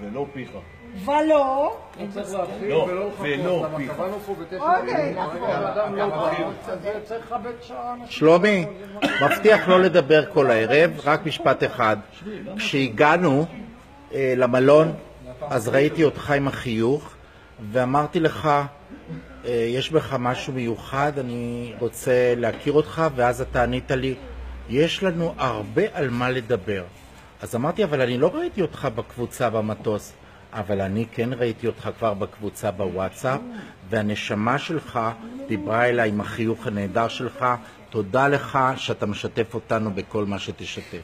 ולא פיך. ולא, צריך להתחיל לא, ולא לחכות, פיך. פה בתשע אוקיי, נכון. לא צריך לכבד שעה אנשים. שלומי, מבטיח לא לדבר כל הערב, רק משפט אחד. כשהגענו אה, למלון, אז ראיתי אותך עם החיוך, ואמרתי לך, אה, יש בך משהו מיוחד, אני רוצה להכיר אותך, ואז אתה ענית לי, יש לנו הרבה על מה לדבר. אז אמרתי, אבל אני לא ראיתי אותך בקבוצה במטוס, אבל אני כן ראיתי אותך כבר בקבוצה בוואטסאפ, והנשמה שלך דיברה אליי עם החיוך הנהדר שלך. תודה לך שאתה משתף אותנו בכל מה שתשתף.